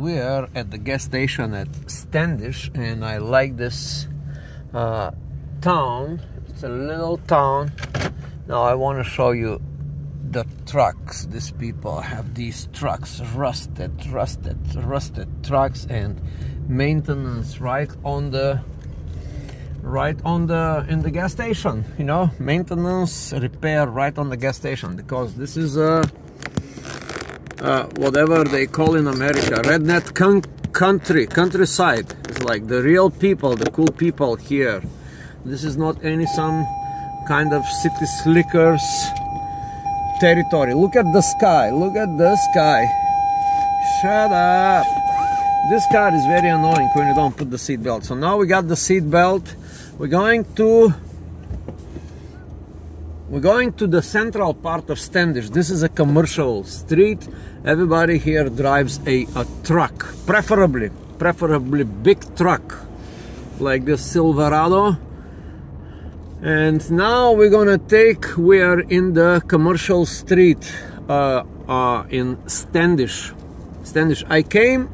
we are at the gas station at Standish and I like this uh, town. It's a little town. Now I want to show you the trucks. These people have these trucks rusted rusted rusted trucks and maintenance right on the right on the in the gas station you know? Maintenance repair right on the gas station because this is a uh, whatever they call in America redneck country countryside it's like the real people the cool people here. This is not any some kind of city slickers territory. Look at the sky look at the sky. Shut up. This car is very annoying when you don't put the seat belt. So now we got the seat belt. We're going to we're going to the central part of Standish. This is a commercial street. Everybody here drives a, a truck, preferably, preferably big truck, like the Silverado. And now we're gonna take, we are in the commercial street uh, uh, in Standish. Standish. I came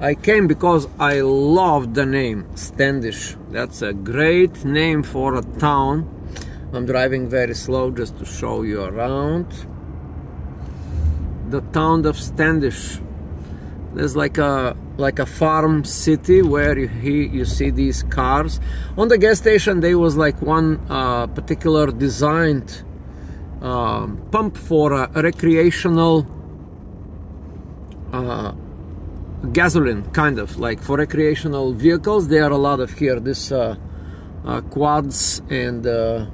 I came because I love the name Standish. That's a great name for a town. I'm driving very slow just to show you around. The town of Standish. There's like a like a farm city where you you see these cars. On the gas station there was like one uh, particular designed uh, pump for a recreational uh, gasoline kind of like for recreational vehicles there are a lot of here this uh, uh, quads and uh,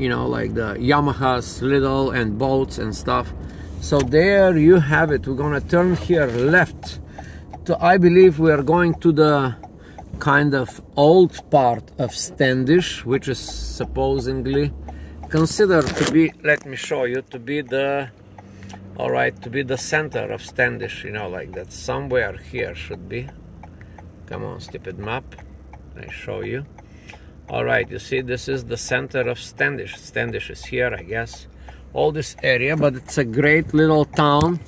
you know like the Yamahas little and boats and stuff. So there you have it. We're gonna turn here left to I believe we are going to the kind of old part of Standish which is supposedly considered to be let me show you to be the all right to be the center of Standish you know like that. Somewhere here should be. Come on stupid map. I show you all right you see this is the center of Standish. Standish is here I guess. All this area but it's a great little town